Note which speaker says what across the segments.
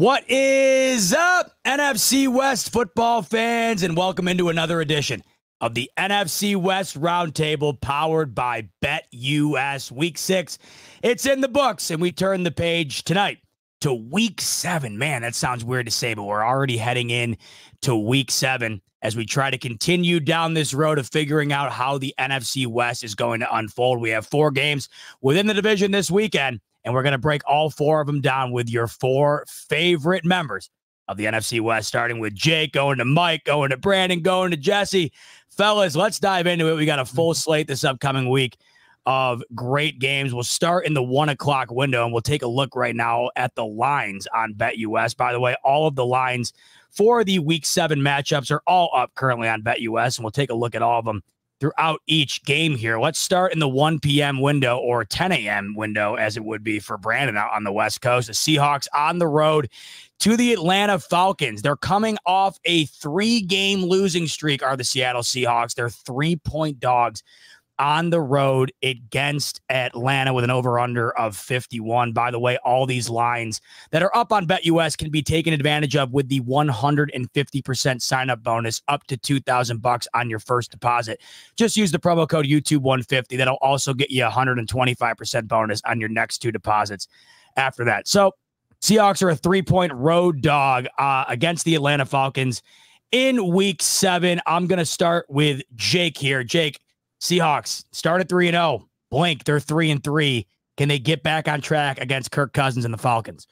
Speaker 1: What is up, NFC West football fans, and welcome into another edition of the NFC West Roundtable powered by BetUS Week 6. It's in the books, and we turn the page tonight to Week 7. Man, that sounds weird to say, but we're already heading in to Week 7 as we try to continue down this road of figuring out how the NFC West is going to unfold. We have four games within the division this weekend and we're going to break all four of them down with your four favorite members of the NFC West, starting with Jake, going to Mike, going to Brandon, going to Jesse. Fellas, let's dive into it. We got a full mm-hmm. slate this upcoming week of great games. We'll start in the one o'clock window and we'll take a look right now at the lines on BetUS. By the way, all of the lines for the week seven matchups are all up currently on BetUS, and we'll take a look at all of them throughout each game here. Let's start in the 1 p.m. window or 10 a.m. window, as it would be for Brandon out on the West Coast. The Seahawks on the road to the Atlanta Falcons. They're coming off a three game losing streak, are the Seattle Seahawks. They're three point dogs on the road against Atlanta with an over under of 51. By the way, all these lines that are up on BetUS can be taken advantage of with the 150% sign up bonus up to 2000 bucks on your first deposit. Just use the promo code YouTube 150. That'll also get you a 125% bonus on your next two deposits after that. So, Seahawks are a three point road dog uh, against the Atlanta Falcons in week seven. I'm going to start with Jake here. Jake, Seahawks start at 3 and 0. Blink, they're 3 and 3. Can they get back on track against Kirk Cousins and the Falcons?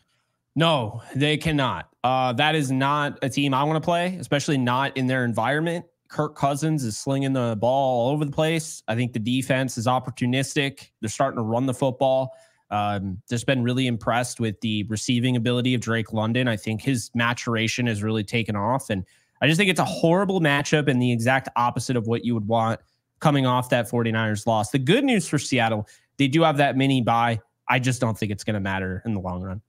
Speaker 2: No, they cannot. Uh, that is not a team I want to play, especially not in their environment. Kirk Cousins is slinging the ball all over the place. I think the defense is opportunistic. They're starting to run the football. Um, just been really impressed with the receiving ability of Drake London. I think his maturation has really taken off. And I just think it's a horrible matchup and the exact opposite of what you would want coming off that 49ers loss. The good news for Seattle, they do have that mini bye. I just don't think it's going to matter in the long run.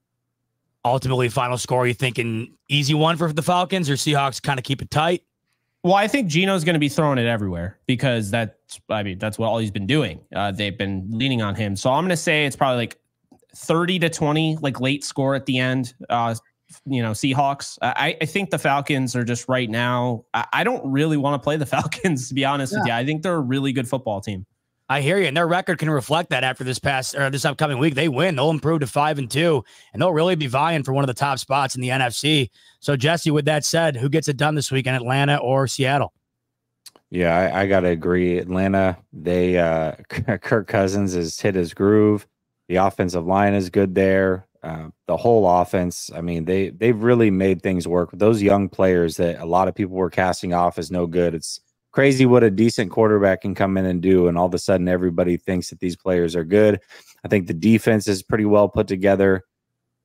Speaker 1: Ultimately, final score, you thinking easy one for the Falcons or Seahawks kind of keep it tight?
Speaker 2: Well, I think Geno's going to be throwing it everywhere because that's, I mean, that's what all he's been doing. Uh, they've been leaning on him. So I'm going to say it's probably like 30 to 20, like late score at the end. Uh, you know, Seahawks. I, I think the Falcons are just right now. I, I don't really want to play the Falcons, to be honest yeah. with you. I think they're a really good football team.
Speaker 1: I hear you, and their record can reflect that. After this past or this upcoming week, they win. They'll improve to five and two, and they'll really be vying for one of the top spots in the NFC. So, Jesse, with that said, who gets it done this week in Atlanta or Seattle?
Speaker 3: Yeah, I, I got to agree. Atlanta, they uh, Kirk Cousins has hit his groove. The offensive line is good there. Uh, the whole offense. I mean, they they've really made things work with those young players that a lot of people were casting off as no good. It's crazy what a decent quarterback can come in and do, and all of a sudden everybody thinks that these players are good. I think the defense is pretty well put together.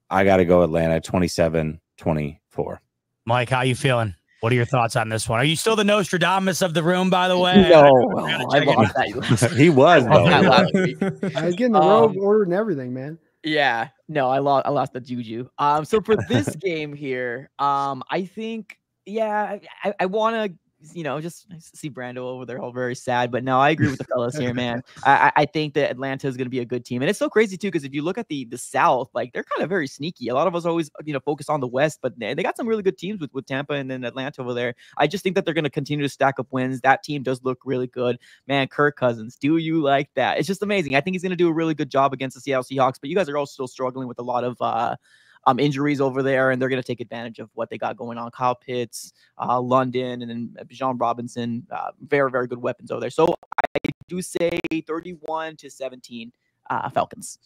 Speaker 3: I got to go Atlanta 27 24.
Speaker 1: Mike, how you feeling? What are your thoughts on this one? Are you still the Nostradamus of the room, by the way?
Speaker 4: No, I, I lost that.
Speaker 3: he was. Though.
Speaker 5: I was getting the robe um, ordered and everything, man.
Speaker 4: Yeah, no, I lost. I lost the juju. Um, so for this game here, um, I think, yeah, I, I want to you know, just see Brando over there all very sad. But no, I agree with the fellas here, man. I, I think that Atlanta is going to be a good team, and it's so crazy too because if you look at the the South, like they're kind of very sneaky. A lot of us always you know focus on the West, but they, they got some really good teams with with Tampa and then Atlanta over there. I just think that they're going to continue to stack up wins. That team does look really good, man. Kirk Cousins, do you like that? It's just amazing. I think he's going to do a really good job against the Seattle Seahawks, but you guys are all still struggling with a lot of. uh um, injuries over there, and they're going to take advantage of what they got going on. Kyle Pitts, uh, London, and then Bijan Robinson, uh, very very good weapons over there. So I do say 31 to 17 uh, Falcons.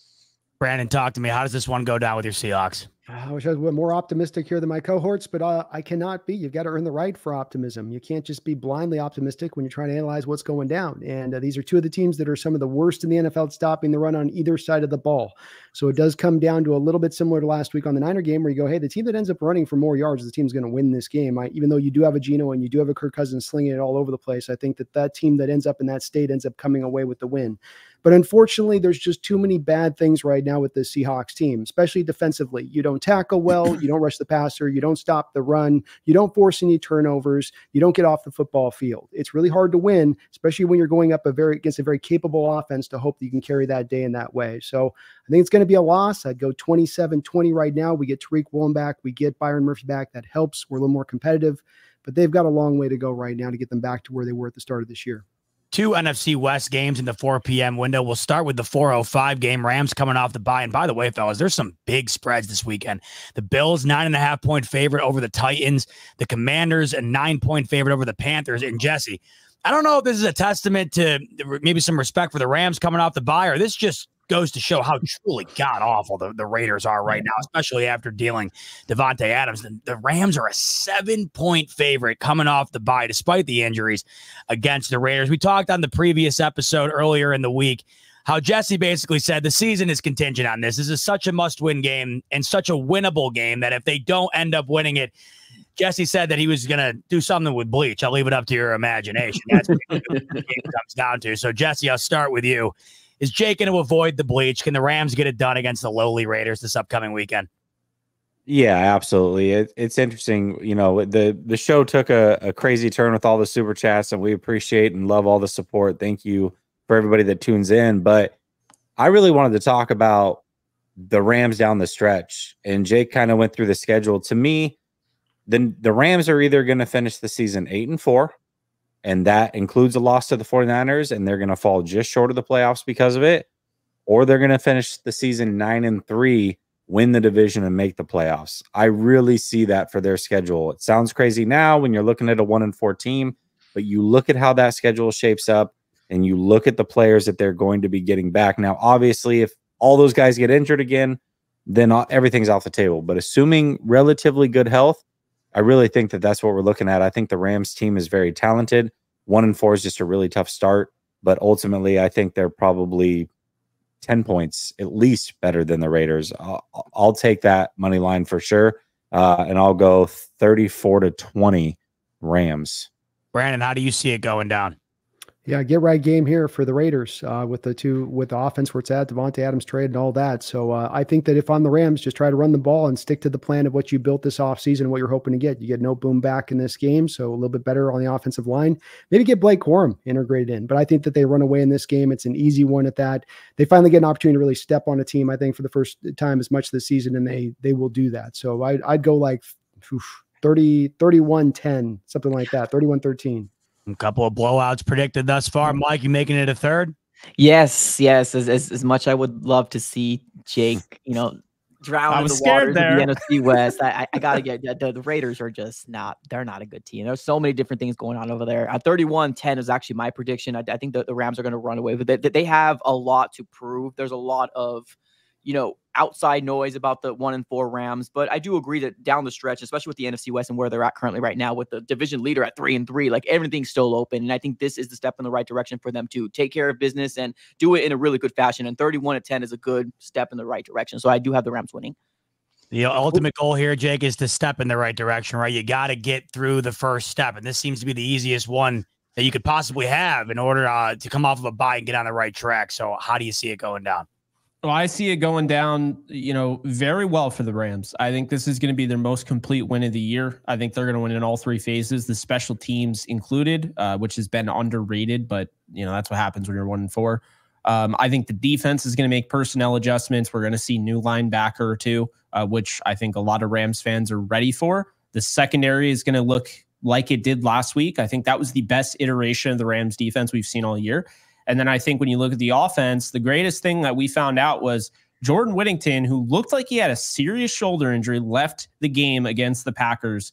Speaker 1: Brandon, talk to me. How does this one go down with your Seahawks?
Speaker 5: I wish I was more optimistic here than my cohorts, but uh, I cannot be. You've got to earn the right for optimism. You can't just be blindly optimistic when you're trying to analyze what's going down. And uh, these are two of the teams that are some of the worst in the NFL stopping the run on either side of the ball. So it does come down to a little bit similar to last week on the Niner game, where you go, hey, the team that ends up running for more yards, the team's going to win this game. I, even though you do have a Geno and you do have a Kirk Cousins slinging it all over the place, I think that that team that ends up in that state ends up coming away with the win. But unfortunately, there's just too many bad things right now with the Seahawks team, especially defensively. You don't tackle well, you don't rush the passer, you don't stop the run, you don't force any turnovers, you don't get off the football field. It's really hard to win, especially when you're going up a very against a very capable offense to hope that you can carry that day in that way. So I think it's going to be a loss. I'd go 27-20 right now. We get Tariq Woolen back, we get Byron Murphy back. That helps. We're a little more competitive, but they've got a long way to go right now to get them back to where they were at the start of this year
Speaker 1: two NFC West games in the 4 p.m. window. We'll start with the 405 game. Rams coming off the bye. And by the way, fellas, there's some big spreads this weekend. The Bills, nine and a half point favorite over the Titans. The Commanders, a nine point favorite over the Panthers. And Jesse, I don't know if this is a testament to maybe some respect for the Rams coming off the bye, or this just goes to show how truly god awful the, the Raiders are right now, especially after dealing Davante Adams. The, the, Rams are a seven point favorite coming off the bye, despite the injuries against the Raiders. We talked on the previous episode earlier in the week how Jesse basically said the season is contingent on this. This is such a must win game and such a winnable game that if they don't end up winning it, Jesse said that he was going to do something with bleach. I'll leave it up to your imagination. That's what the game comes down to. So, Jesse, I'll start with you. Is Jake going to avoid the bleach? Can the Rams get it done against the lowly Raiders this upcoming weekend?
Speaker 3: Yeah, absolutely. It, it's interesting. You know, the the show took a, a crazy turn with all the super chats, and we appreciate and love all the support. Thank you for everybody that tunes in. But I really wanted to talk about the Rams down the stretch, and Jake kind of went through the schedule. To me, then the Rams are either going to finish the season eight and four, and that includes a loss to the 49ers and they're going to fall just short of the playoffs because of it or they're going to finish the season 9 and 3 win the division and make the playoffs. I really see that for their schedule. It sounds crazy now when you're looking at a 1 and 4 team but you look at how that schedule shapes up and you look at the players that they're going to be getting back. Now obviously if all those guys get injured again then everything's off the table but assuming relatively good health I really think that that's what we're looking at. I think the Rams team is very talented. One and four is just a really tough start, but ultimately, I think they're probably 10 points at least better than the Raiders. I'll, I'll take that money line for sure. Uh, and I'll go 34 to 20 Rams.
Speaker 1: Brandon, how do you see it going down?
Speaker 5: Yeah, get right game here for the Raiders uh, with the two with the offense where it's at, Davante Adams trade and all that. So uh, I think that if on the Rams, just try to run the ball and stick to the plan of what you built this offseason and what you're hoping to get. You get no boom back in this game, so a little bit better on the offensive line. Maybe get Blake Corum integrated in, but I think that they run away in this game. It's an easy one at that. They finally get an opportunity to really step on a team. I think for the first time as much this season, and they they will do that. So I, I'd go like oof, 30, 31, 10, something like that, 31, 13.
Speaker 1: A couple of blowouts predicted thus far. Mm-hmm. Mike, you making it a third?
Speaker 4: Yes, yes. As, as, as much I would love to see Jake, you know, drown in the waters there. of the NFC West. I, I gotta get the, the, Raiders are just not they're not a good team. There's so many different things going on over there. At 31-10 is actually my prediction. I, I think the, the Rams are going to run away with it. They have a lot to prove. There's a lot of you know, outside noise about the one and four Rams. But I do agree that down the stretch, especially with the NFC West and where they're at currently right now, with the division leader at three and three, like everything's still open. And I think this is the step in the right direction for them to take care of business and do it in a really good fashion. And 31 to 10 is a good step in the right direction. So I do have the Rams winning.
Speaker 1: The ultimate goal here, Jake, is to step in the right direction, right? You got to get through the first step. And this seems to be the easiest one that you could possibly have in order uh, to come off of a bye and get on the right track. So, how do you see it going down?
Speaker 2: Well, I see it going down, you know, very well for the Rams. I think this is going to be their most complete win of the year. I think they're going to win in all three phases, the special teams included, uh, which has been underrated, but you know that's what happens when you're one and four. Um, I think the defense is going to make personnel adjustments. We're going to see new linebacker or two, uh, which I think a lot of Rams fans are ready for. The secondary is going to look like it did last week. I think that was the best iteration of the Rams defense we've seen all year. And then I think when you look at the offense, the greatest thing that we found out was Jordan Whittington, who looked like he had a serious shoulder injury, left the game against the Packers.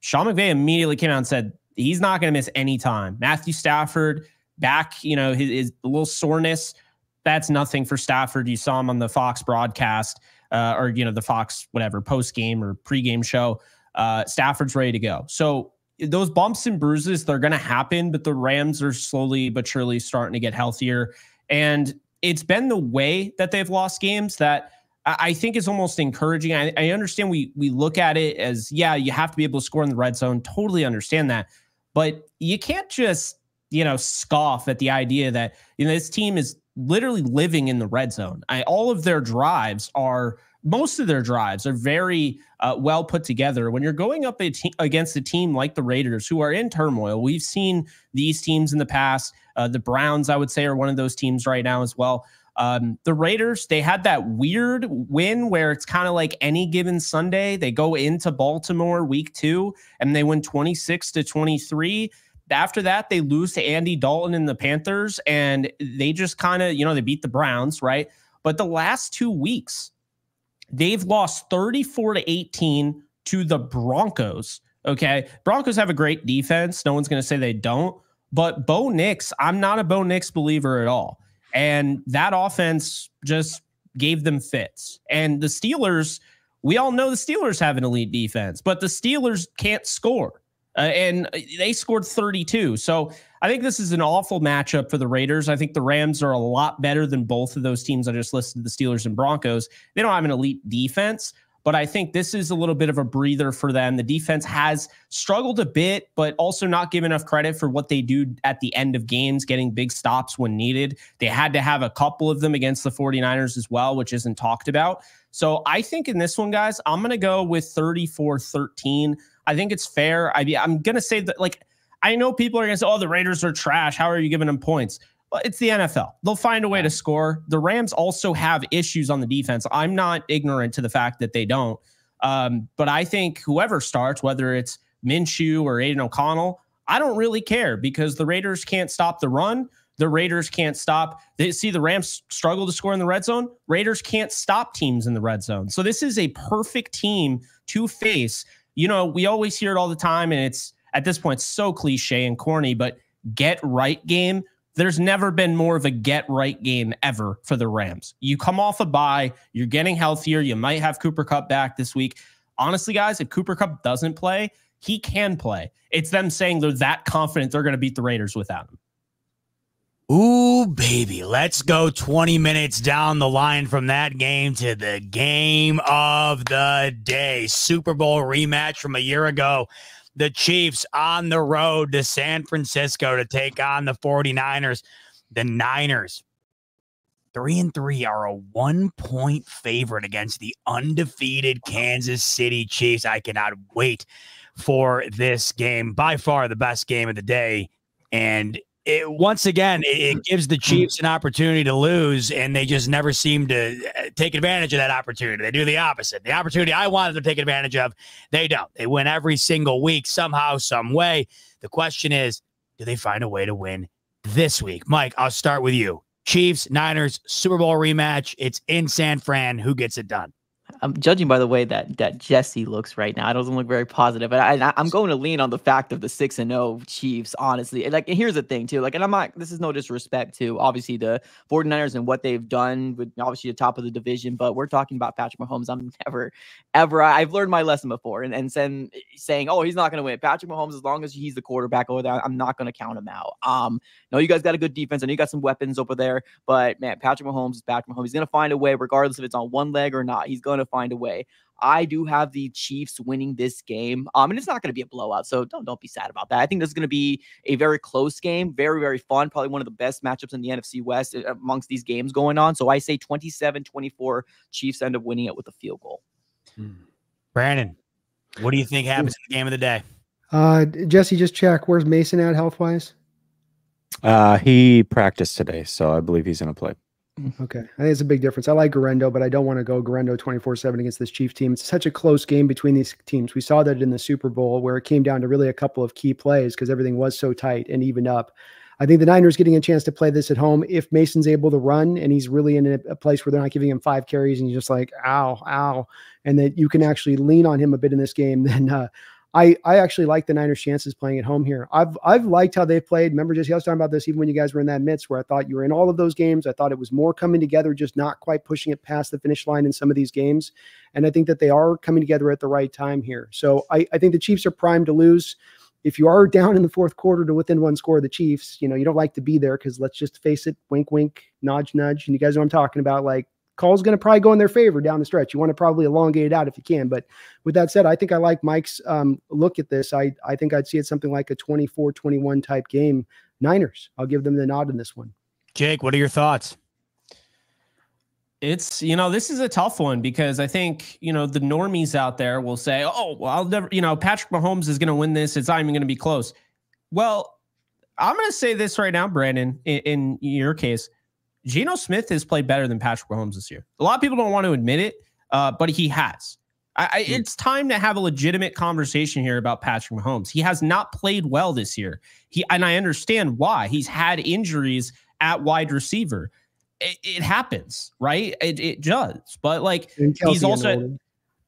Speaker 2: Sean McVay immediately came out and said he's not going to miss any time. Matthew Stafford back, you know, his, his little soreness. That's nothing for Stafford. You saw him on the Fox broadcast, uh, or you know, the Fox whatever post game or pregame show. Uh, Stafford's ready to go. So those bumps and bruises they're going to happen but the rams are slowly but surely starting to get healthier and it's been the way that they've lost games that I think is almost encouraging. I, I, understand we we look at it as yeah, you have to be able to score in the red zone. Totally understand that, but you can't just you know scoff at the idea that you know this team is literally living in the red zone. I, all of their drives are most of their drives are very uh, well put together. When you're going up a te- against a team like the Raiders, who are in turmoil, we've seen these teams in the past. Uh, the Browns, I would say, are one of those teams right now as well. Um, the Raiders, they had that weird win where it's kind of like any given Sunday. They go into Baltimore week two and they win 26 to 23 after that, they lose to Andy Dalton and the Panthers, and they just kind of, you know, they beat the Browns, right? But the last two weeks, they've lost 34 to 18 to the Broncos. Okay. Broncos have a great defense. No one's going to say they don't. But Bo Nix, I'm not a Bo Nix believer at all. And that offense just gave them fits. And the Steelers, we all know the Steelers have an elite defense, but the Steelers can't score. Uh, and they scored 32. So I think this is an awful matchup for the Raiders. I think the Rams are a lot better than both of those teams I just listed, the Steelers and Broncos. They don't have an elite defense, but I think this is a little bit of a breather for them. The defense has struggled a bit, but also not give enough credit for what they do at the end of games, getting big stops when needed. They had to have a couple of them against the 49ers as well, which isn't talked about. So I think in this one, guys, I'm going to go with 34 13. I think it's fair. I, I'm going to say that, like, I know people are going to say, oh, the Raiders are trash. How are you giving them points? Well, it's the NFL. They'll find a way to score. The Rams also have issues on the defense. I'm not ignorant to the fact that they don't. Um, but I think whoever starts, whether it's Minshew or Aidan O'Connell, I don't really care because the Raiders can't stop the run. The Raiders can't stop. They see the Rams struggle to score in the red zone. Raiders can't stop teams in the red zone. So this is a perfect team to face you know, we always hear it all the time, and it's at this point so cliche and corny, but get right game. There's never been more of a get right game ever for the Rams. You come off a bye, you're getting healthier. You might have Cooper Kupp back this week. Honestly, guys, if Cooper Kupp doesn't play, he can play. It's them saying they're that confident they're going to beat the Raiders without him.
Speaker 1: Ooh, baby. Let's go 20 minutes down the line from that game to the game of the day. Super Bowl rematch from a year ago. The Chiefs on the road to San Francisco to take on the 49ers. The Niners, three and three, are a one point favorite against the undefeated Kansas City Chiefs. I cannot wait for this game. By far the best game of the day. And it, once again, it, it, gives the Chiefs an opportunity to lose, and they just never seem to uh, take advantage of that opportunity. They do the opposite. The opportunity I wanted to take advantage of, they don't. They win every single week, somehow, some way. The question is, do they find a way to win this week? Mike, I'll start with you. Chiefs, Niners, Super Bowl rematch. It's in San Fran. Who gets it done?
Speaker 4: I'm judging by the way that that Jesse looks right now. It doesn't look very positive, but I, am going to lean on the fact of the six and zero oh Chiefs. Honestly, like here's the thing too. Like, and I'm not. This is no disrespect to obviously the 49ers and what they've done with obviously the top of the division, but we're talking about Patrick Mahomes. I'm never, ever. I've learned my lesson before, and and then saying, oh, he's not going to win. Patrick Mahomes, as long as he's the quarterback over there, I'm not going to count him out. Um, no, you guys got a good defense. Know you got some weapons over there, but man, Patrick Mahomes is Patrick Mahomes. He's going to find a way, regardless if it's on one leg or not. He's going to find a way. I do have the Chiefs winning this game. Um, and it's not going to be a blowout, so don't don't be sad about that. I think this is going to be a very close game, very very fun, probably one of the best matchups in the NFC West uh, amongst these games going on. So I say 27-24 Chiefs end up winning it with a field goal.
Speaker 1: Hmm. Brandon, what do you think happens in the game of the day?
Speaker 5: Uh, Jesse, just check. Where's Mason at health wise?
Speaker 3: Uh, he practiced today, so I believe he's going to play.
Speaker 5: Okay. I think it's a big difference. I like Guerendo, but I don't want to go Guerendo 24 7 against this Chief team. It's such a close game between these teams. We saw that in the Super Bowl where it came down to really a couple of key plays because everything was so tight and even up. I think the Niners getting a chance to play this at home. If Mason's able to run and he's really in a, a place where they're not giving him five carries and you're just like, ow, ow, and that you can actually lean on him a bit in this game, then uh, I I actually like the Niners' chances playing at home here. I've I've liked how they've played. Remember, just I was talking about this even when you guys were in that midst where I thought you were in all of those games. I thought it was more coming together, just not quite pushing it past the finish line in some of these games. And I think that they are coming together at the right time here. So I, I think the Chiefs are primed to lose. If you are down in the fourth quarter to within one score of the Chiefs, you know, you don't like to be there because let's just face it, wink, wink, nudge, nudge. And you guys know I'm talking about. Like call's going to probably go in their favor down the stretch. You want to probably elongate it out if you can. But with that said, I think I like Mike's um, look at this. I, I think I'd see it something like a 24 21 type game. Niners, I'll give them the nod in this one.
Speaker 1: Jake, what are your thoughts?
Speaker 2: It's, you know, this is a tough one because I think, you know, the normies out there will say, oh, well, I'll never, you know, Patrick Mahomes is going to win this. It's not even going to be close. Well, I'm going to say this right now, Brandon, in, in your case, Geno Smith has played better than Patrick Mahomes this year. A lot of people don't want to admit it, uh, but he has. I, I, hmm. it's time to have a legitimate conversation here about Patrick Mahomes. He has not played well this year. He and I understand why. He's had injuries at wide receiver it, it happens, right? It, it does. But like he's also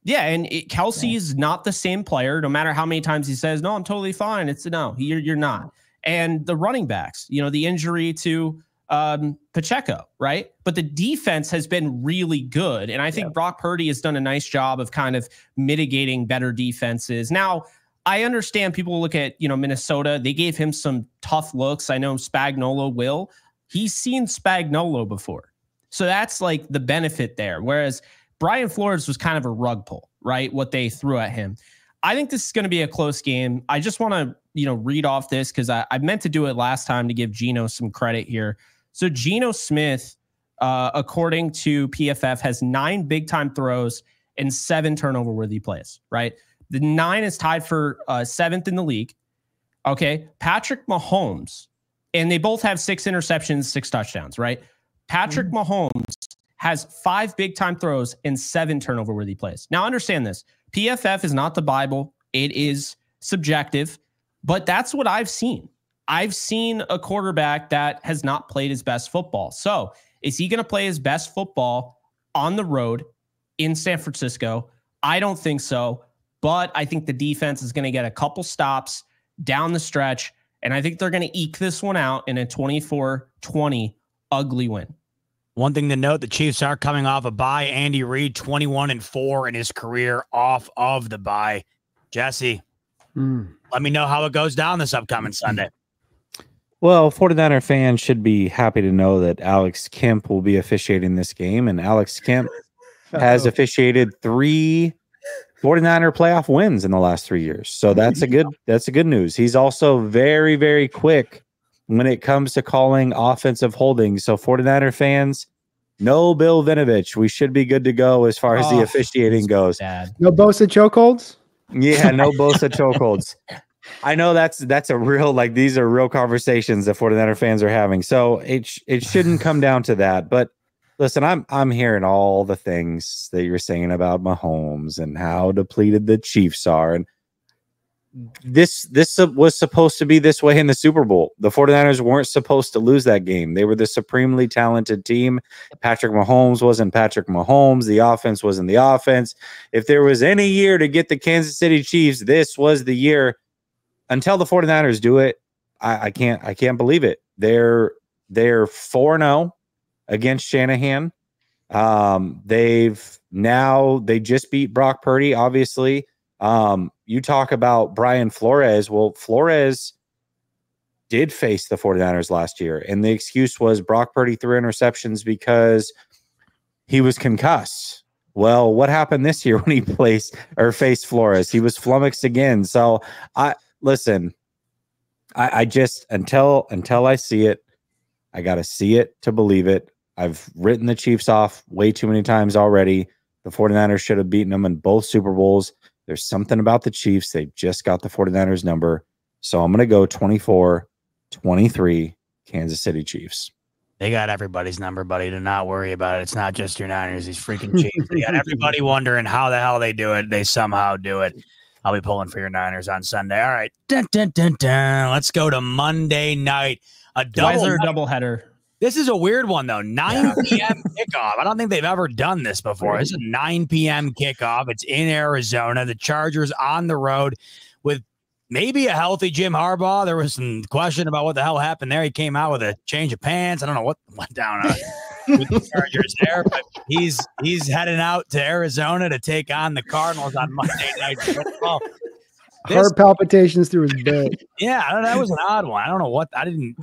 Speaker 2: yeah, and it, Kelce yeah. is not the same player. No matter how many times he says, "No, I'm totally fine," it's no, you're you're not. And the running backs, you know, the injury to um, Pacheco, right? But the defense has been really good, and I think yeah. Brock Purdy has done a nice job of kind of mitigating better defenses. Now, I understand people look at you know Minnesota; they gave him some tough looks. I know Spagnuolo will, He's seen Spagnuolo before. So that's like the benefit there. Whereas Brian Flores was kind of a rug pull, right? What they threw at him. I think this is going to be a close game. I just want to, you know, read off this because I, I meant to do it last time to give Geno some credit here. So Geno Smith, uh, according to PFF, has nine big time throws and seven turnover worthy plays, right? The nine is tied for uh, seventh in the league. Okay. Patrick Mahomes and they both have six interceptions, six touchdowns, right? Patrick mm-hmm. Mahomes has five big time throws and seven turnover worthy plays. Now, understand this PFF is not the Bible, it is subjective, but that's what I've seen. I've seen a quarterback that has not played his best football. So, is he going to play his best football on the road in San Francisco? I don't think so, but I think the defense is going to get a couple stops down the stretch and I think they're going to eke this one out in a 24 20 ugly win.
Speaker 1: One thing to note the Chiefs are coming off a bye. Andy Reid, 21 and 4 in his career off of the bye. Jesse, mm. let me know how it goes down this upcoming Sunday.
Speaker 3: Well, 49er fans should be happy to know that Alex Kemp will be officiating this game. And Alex Kemp has oh. officiated three 49er playoff wins in the last three years. So that's a good that's a good news. He's also very, very quick when it comes to calling offensive holdings. So 49er fans, no Bill Vinovich. We should be good to go as far as oh, the officiating goes. Bad.
Speaker 5: No Bosa chokeholds?
Speaker 3: Yeah, no Bosa chokeholds. I know that's that's a real like these are real conversations that 49er fans are having. So it sh- it shouldn't come down to that, but Listen, I'm I'm hearing all the things that you're saying about Mahomes and how depleted the Chiefs are and this this was supposed to be this way in the Super Bowl. The 49ers weren't supposed to lose that game. They were the supremely talented team. Patrick Mahomes wasn't Patrick Mahomes. The offense wasn't the offense. If there was any year to get the Kansas City Chiefs, this was the year. Until the 49ers do it, I, I can't I can't believe it. They're they're 4-0 against Shanahan. Um, they've now they just beat Brock Purdy, obviously. Um, you talk about Brian Flores. Well, Flores did face the 49ers last year, and the excuse was Brock Purdy threw interceptions because he was concussed. Well, what happened this year when he placed or faced Flores? He was flummoxed again. So I listen, I, I just until until I see it, I gotta see it to believe it. I've written the Chiefs off way too many times already. The 49ers should have beaten them in both Super Bowls. There's something about the Chiefs. They've just got the 49ers number. So I'm going to go 24 23 Kansas City Chiefs.
Speaker 1: They got everybody's number, buddy. Do not worry about it. It's not just your Niners, these freaking Chiefs. They got everybody wondering how the hell they do it. They somehow do it. I'll be pulling for your Niners on Sunday. All right. Dun, dun, dun, dun. Let's go to Monday night. A double,
Speaker 2: double header.
Speaker 1: This is a weird one though. 9 p.m. kickoff. I don't think they've ever done this before. It's a 9 p.m. kickoff. It's in Arizona. The Chargers on the road with maybe a healthy Jim Harbaugh. There was some question about what the hell happened there. He came out with a change of pants. I don't know what went down with the Chargers there, but he's he's heading out to Arizona to take on the Cardinals on Monday night football.
Speaker 5: This, Heart palpitations through his bed.
Speaker 1: Yeah, that was an odd one. I don't know what I didn't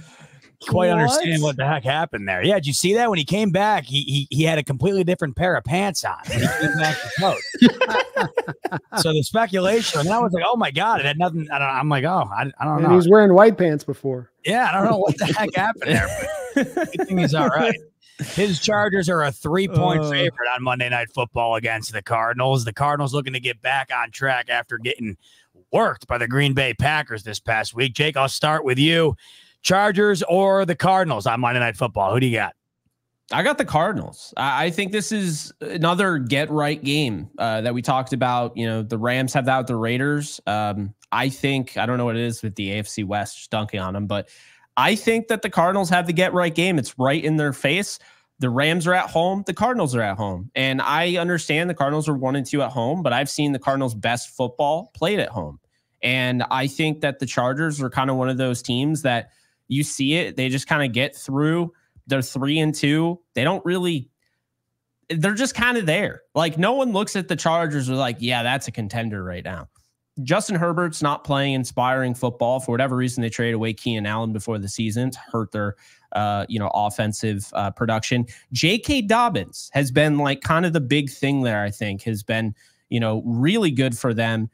Speaker 1: quite what? understand what the heck happened there. Yeah, did you see that when he came back? He he, he had a completely different pair of pants on when he came back to coach. so the speculation, and I was like, oh my god, it had nothing. I don't. I'm like, oh, I, I don't and know.
Speaker 5: He was wearing white pants before.
Speaker 1: Yeah, I don't know what the heck happened there. But good thing he's all right. His Chargers are a three point uh, favorite on Monday Night Football against the Cardinals. The Cardinals looking to get back on track after getting worked by the Green Bay Packers this past week. Jake, I'll start with you. Chargers or the Cardinals on Monday Night Football? Who do you got?
Speaker 2: I got the Cardinals. I, think this is another get right game uh, that we talked about. You know, the Rams have that with the Raiders. Um, I think I don't know what it is with the AFC West just dunking on them, but I think that the Cardinals have the get right game. It's right in their face. The Rams are at home. The Cardinals are at home, and I understand the Cardinals are one and two at home, but I've seen the Cardinals' best football played at home, and I think that the Chargers are kind of one of those teams that you see it. They just kind of get through they're three and two. They don't really. They're just kind of there. Like no one looks at the Chargers are like, yeah, that's a contender right now. Justin Herbert's not playing inspiring football for whatever reason. They traded away Keenan Allen before the season to hurt their, uh, you know, offensive uh, production. J.K. Dobbins has been like kind of the big thing there. I think has been, you know, really good for them.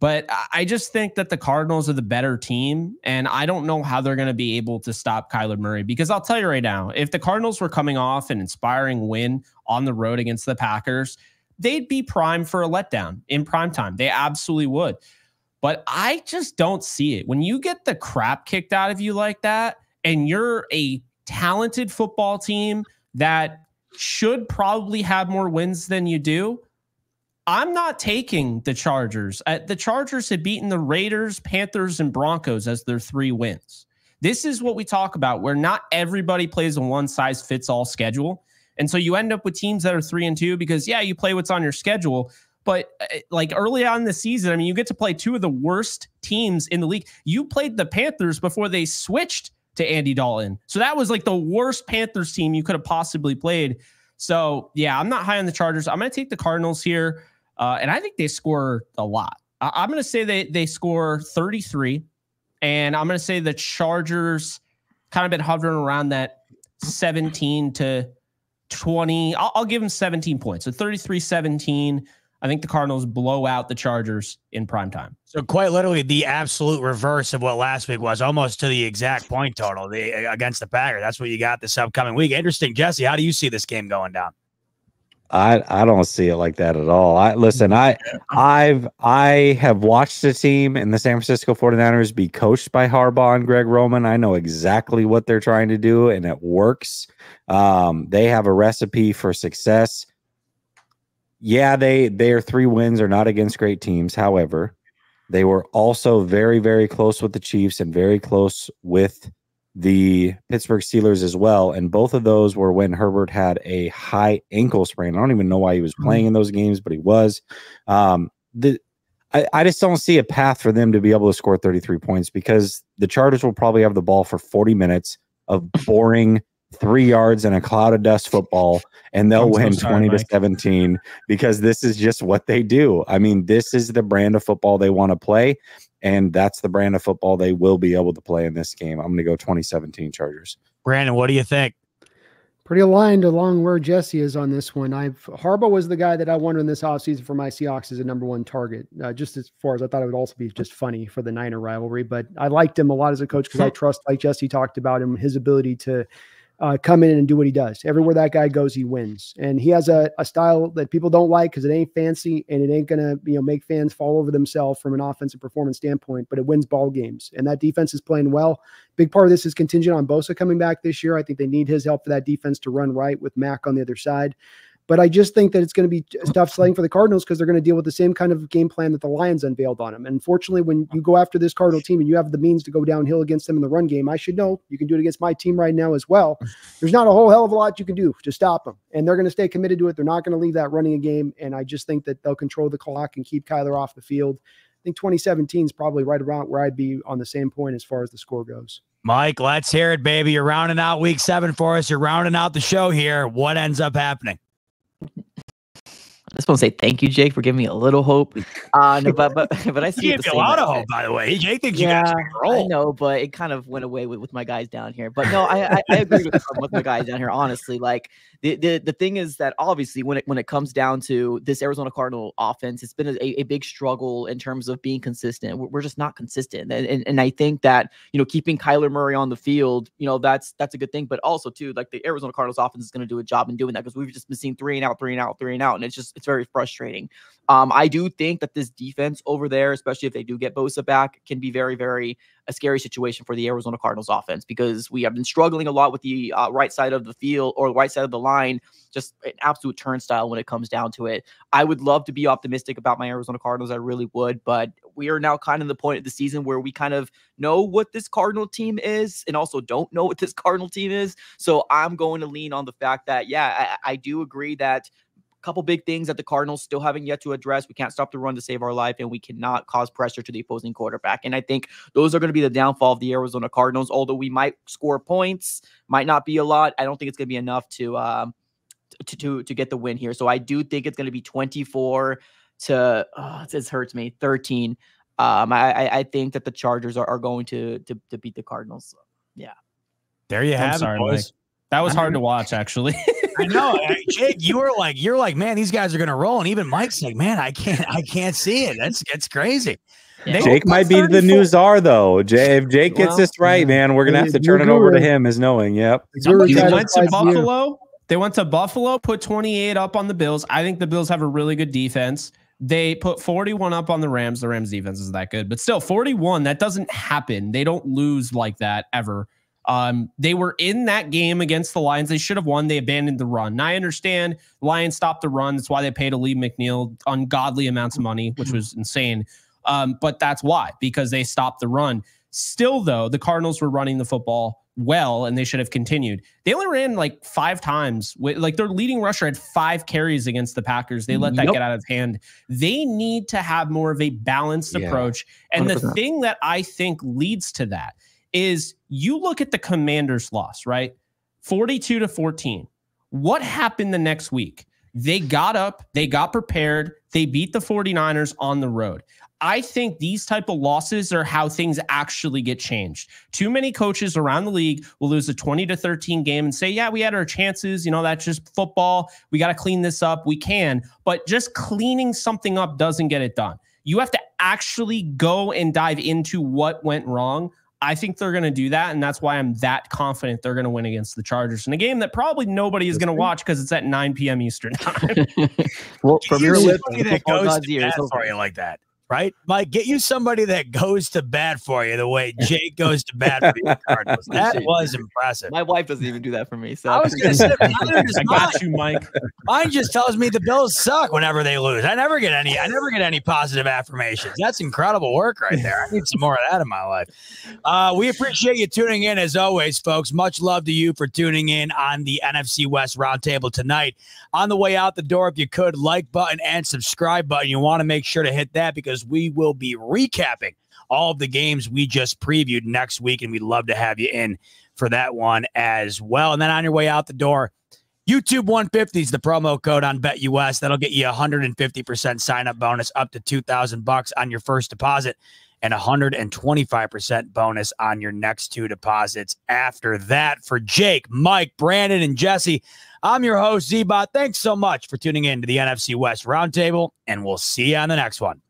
Speaker 2: But I just think that the Cardinals are the better team. And I don't know how they're going to be able to stop Kyler Murray because I'll tell you right now, if the Cardinals were coming off an inspiring win on the road against the Packers, they'd be prime for a letdown in prime time. They absolutely would. But I just don't see it. When you get the crap kicked out of you like that, and you're a talented football team that should probably have more wins than you do, I'm not taking the Chargers. Uh, the Chargers had beaten the Raiders, Panthers, and Broncos as their three wins. This is what we talk about, where not everybody plays a one size fits all schedule. And so you end up with teams that are three and two because, yeah, you play what's on your schedule. But uh, like early on in the season, I mean, you get to play two of the worst teams in the league. You played the Panthers before they switched to Andy Dalton. So that was like the worst Panthers team you could have possibly played. So, yeah, I'm not high on the Chargers. I'm going to take the Cardinals here. Uh, and I think they score a lot. I- am going to say they they score 33, and I'm going to say the Chargers kind of been hovering around that 17 to 20. I'll, I'll give them 17 points. So 33 17. I think the Cardinals blow out the Chargers in prime time.
Speaker 1: So quite literally the absolute reverse of what last week was, almost to the exact point total the, against the Packers. That's what you got this upcoming week. Interesting, Jesse. How do you see this game going down?
Speaker 3: I I don't see it like that at all. I listen, I I've I have watched the team in the San Francisco 49ers be coached by Harbaugh and Greg Roman. I know exactly what they're trying to do and it works. Um, they have a recipe for success. Yeah, they their three wins are not against great teams. However, they were also very very close with the Chiefs and very close with the Pittsburgh Steelers as well. And both of those were when Herbert had a high ankle sprain. I don't even know why he was hmm. playing in those games, but he was. Um, the I, I just don't see a path for them to be able to score 33 points because the Chargers will probably have the ball for 40 minutes of boring three yards and a cloud of dust football, and they'll win sorry, 20 Mike. to 17 because this is just what they do. I mean, this is the brand of football they want to play. And that's the brand of football they will be able to play in this game. I'm going to go 2017 Chargers.
Speaker 1: Brandon, what do you think?
Speaker 5: Pretty aligned along where Jesse is on this one. I've Harbaugh was the guy that I wanted in this offseason for my Seahawks as a number one target. Uh, just as far as I thought it would also be just funny for the Niner rivalry, but I liked him a lot as a coach because I trust, like Jesse talked about him, his ability to uh, come in and do what he does. Everywhere that guy goes, he wins. And he has a, a style that people don't like because it ain't fancy and it ain't gonna you know make fans fall over themselves from an offensive performance standpoint. But it wins ball games, and that defense is playing well. Big part of this is contingent on Bosa coming back this year. I think they need his help for that defense to run right with Mack on the other side. But I just think that it's going to be tough sledding for the Cardinals because they're going to deal with the same kind of game plan that the Lions unveiled on them. And fortunately, when you go after this Cardinal team and you have the means to go downhill against them in the run game, I should know you can do it against my team right now as well. There's not a whole hell of a lot you can do to stop them. And they're going to stay committed to it. They're not going to leave that running a game. And I just think that they'll control the clock and keep Kyler off the field. I think 2017 is probably right around where I'd be on the same point as far as the score goes.
Speaker 1: Mike, let's hear it, baby. You're rounding out week seven for us. You're rounding out the show here. What ends up happening?
Speaker 4: Just want to say thank you, Jake, for giving me a little hope. Uh, no, but but but I see
Speaker 1: He
Speaker 4: it
Speaker 1: gave
Speaker 4: the
Speaker 1: you a lot of hope, by the way. Jake thinks
Speaker 4: Yeah,
Speaker 1: you guys can
Speaker 4: I
Speaker 1: roll.
Speaker 4: know, but it kind of went away with, with my guys down here. But no, I I, I agree with, with my guys down here. Honestly, like the, the the thing is that obviously when it when it comes down to this Arizona Cardinal offense, it's been a, a big struggle in terms of being consistent. We're, we're just not consistent, and, and and I think that you know keeping Kyler Murray on the field, you know that's that's a good thing. But also too, like the Arizona Cardinals offense is going to do a job in doing that because we've just been seeing three and out, three and out, three and out, and it's just it's very frustrating. Um, I do think that this defense over there, especially if they do get Bosa back, can be very, very a scary situation for the Arizona Cardinals offense because we have been struggling a lot with the uh, right side of the field or the right side of the line, just an absolute turnstile when it comes down to it. I would love to be optimistic about my Arizona Cardinals. I really would, but we are now kind of the point of the season where we kind of know what this Cardinal team is and also don't know what this Cardinal team is. So I'm going to lean on the fact that, yeah, I, I do agree that couple big things that the Cardinals still haven't yet to address. We can't stop the run to save our life, and we cannot cause pressure to the opposing quarterback. And I think those are going to be the downfall of the Arizona Cardinals. Although we might score points, might not be a lot. I don't think it's going to be enough to um to to to get the win here. So I do think it's going to be 24 to oh, it hurts me 13. Um, I I- I think that the Chargers are, are going to, to to beat the Cardinals. Yeah.
Speaker 1: There you
Speaker 2: I'm
Speaker 1: have
Speaker 2: sorry,
Speaker 1: it, boys.
Speaker 2: That was hard to watch, actually.
Speaker 1: I know, I- Jake. You were like, you're like, man, these guys are gonna roll, and even Mike's like, man, I can't, I can't see it. That's it's crazy.
Speaker 4: Yeah.
Speaker 3: Jake
Speaker 1: Well,
Speaker 3: might be the new czar, though. Jay, if Jake gets
Speaker 4: Well,
Speaker 3: this right,
Speaker 5: yeah.
Speaker 3: man, we're gonna have to turn it over to him as knowing. Yep.
Speaker 1: Somebody
Speaker 2: they went to
Speaker 5: satisfies you.
Speaker 2: Buffalo. They went to Buffalo, put 28 up on the Bills. I think the Bills have a really good defense. They put 41 up on the Rams. The Rams defense is that good, but still 41. That doesn't happen. They don't lose like that ever. Um, they were in that game against the Lions. They should have won. They abandoned the run. Now I understand Lions stopped the run. That's why they paid Alim McNeill ungodly amounts of money, which was insane. Um, but that's why because they stopped the run. Still, though, the Cardinals were running the football well, and they should have continued. They only ran like five times. With, like their leading rusher had five carries against the Packers. They let that
Speaker 4: Yep.
Speaker 2: get out of hand. They need to have more of a balanced
Speaker 3: Yeah.
Speaker 2: approach. And the
Speaker 4: 100%.
Speaker 2: thing that I think leads to that is you look at the Commanders' loss, right? 42 to 14. What happened the next week? They got up, they got prepared, they beat the 49ers on the road. I think these type of losses are how things actually get changed. Too many coaches around the league will lose a 20 to 13 game and say, "Yeah, we had our chances, you know, that's just football. We got to clean this up. We can." But just cleaning something up doesn't get it done. You have to actually go and dive into what went wrong. I think they're going to do that, and that's why I'm that confident they're going to win against the Chargers in a game that probably nobody is going to watch because it's at 9 p.m. Eastern time.
Speaker 4: well, from your lips,
Speaker 1: somebody that
Speaker 4: football
Speaker 1: goes to
Speaker 4: ears,
Speaker 1: bat for you like that, right? Mike, get you somebody that goes to bat for you the way Jake goes to bat for the Cardinals. That was impressive.
Speaker 4: My wife doesn't even do that for me. So
Speaker 1: I was gonna say, neither does
Speaker 2: I
Speaker 1: mine.
Speaker 2: got you, Mike.
Speaker 1: Mine just tells me the Bills suck whenever they lose. I never get any. I never get any positive affirmations. That's incredible work right there. I need some more of that in my life. Uh, we appreciate you tuning in as always, folks. Much love to you for tuning in on the NFC West Roundtable tonight. On the way out the door, if you could, like button and subscribe button. You want to make sure to hit that because we will be recapping all of the games we just previewed next week, and we'd love to have you in for that one as well. And then on your way out the door. YouTube 150 is the promo code on BetUS. That'll get you 150% sign up bonus up to 2000 bucks on your first deposit and 125% bonus on your next two deposits after that. For Jake, Mike, Brandon, and Jesse, I'm your host, Zbot. Thanks so much for tuning in to the NFC West Roundtable, and we'll see you on the next one.